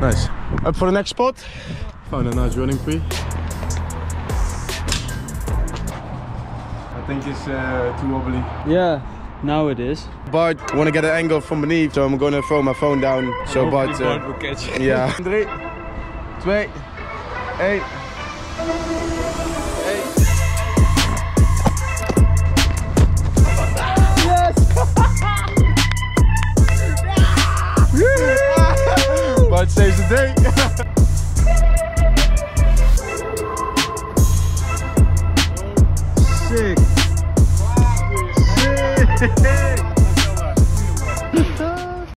Nice. Up for the next spot. Found a nice running tree. I think it's uh, too wobbly. Yeah, now it is. Bart I want to get an angle from beneath, so I'm gonna throw my phone down. So Bart, Hopefully uh, Bart will catch yeah. Three, twee, één. Bart saves the day. Sick. Sick.